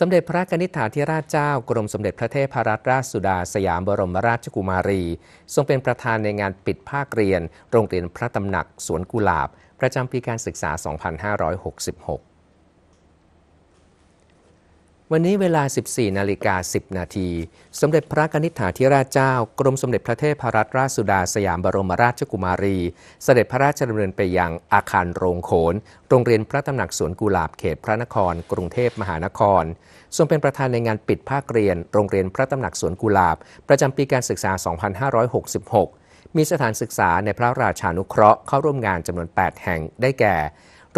สมเด็จพระกนิษฐาธิราชเจ้ากรมสมเด็จพระเทพรัตนราชสุดาสยามบรมราชกุมารี ทรงเป็นประธานในงานปิดภาคเรียน โรงเรียนพระตำหนักสวนกุหลาบ ประจำปีการศึกษา 2566 วันนี้เวลา 14 นาฬิกา 10 นาที สมเด็จพระนิษฐาธิราชเจ้า กรมสมเด็จพระเทพรัตนราชสุดาสยามบรมราชกุมารี เสด็จพระราชดำเนินไปยังอาคารโรงโขน โรงเรียนพระตำหนักสวนกุหลาบเขตพระนคร กรุงเทพมหานคร ทรงเป็นประธานในงานปิดภาคเรียน โรงเรียนพระตำหนักสวนกุหลาบ ประจำปีการศึกษา 2566 มีสถานศึกษาในพระราชานุเคราะห์เข้าร่วมงานจำนวน 8 แห่ง ได้แก่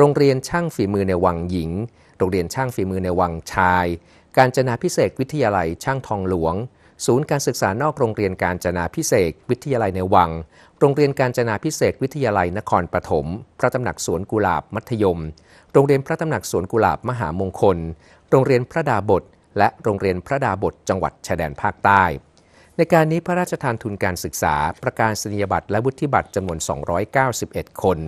โรงเรียนช่างฝีมือในวังหญิง โรงเรียนช่างฝีมือในวังชาย การจนาพิเศษวิทยาลัยช่างทองหลวง ศูนย์การศึกษานอกโรงเรียนการจนาพิเศษวิทยาลัยในวัง โรงเรียนการจนาพิเศษวิทยาลัยนครปฐม พระตำหนักสวนกุหลาบมัธยม โรงเรียนพระตำหนักสวนกุหลาบมหามงคล โรงเรียนพระดาบท และโรงเรียนพระดาบทจังหวัดชายแดนภาคใต้ในการนี้พระราชทานทุนการศึกษา ประกาศนียบัตรและวุฒิบัตรจำนวน 291 คน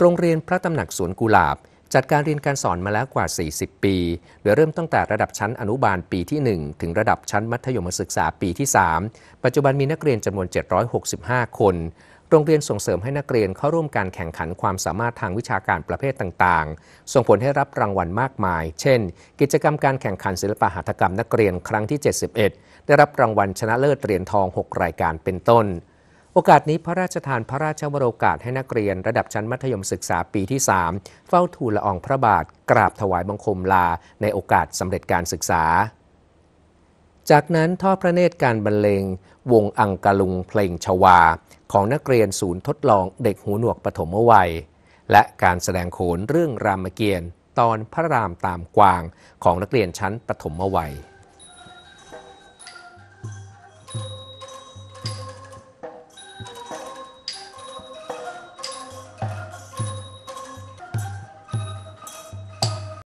โรงเรียนพระตำหนักสวนกุหลาบ จัดการเรียนการสอนมาแล้วกว่า 40 ปี โดยเริ่มตั้งแต่ระดับชั้นอนุบาลปีที่ 1 ถึงระดับชั้นมัธยมศึกษาปีที่ 3 ปัจจุบันมีนักเรียนจำนวน 765 คน โรงเรียนส่งเสริมให้นักเรียนเข้าร่วมการแข่งขันความสามารถทางวิชาการประเภทต่างๆ ส่งผลให้รับรางวัลมากมาย เช่น กิจกรรมการแข่งขันศิลปะหัตถกรรมนักเรียนครั้งที่ 71 ได้รับรางวัลชนะเลิศเหรียญทอง 6 รายการเป็นต้น โอกาสนี้พระราชทานพระราชวโรกาสให้นักเรียน ระดับชั้นมัธยมศึกษาปีที่ 3 เฝ้าทูลละอองพระบาทกราบถวายบังคมลา ในโอกาสสำเร็จการศึกษา จากนั้นทอดพระเนตรการบรรเลง วงอังกะลุงเพลงชวา ของนักเรียนศูนย์ทดลองเด็กหูหนวกปฐมวัย และการแสดงโขนเรื่องรามเกียรติ์ตอนพระรามตามกวางของนักเรียนชั้นปฐมวัย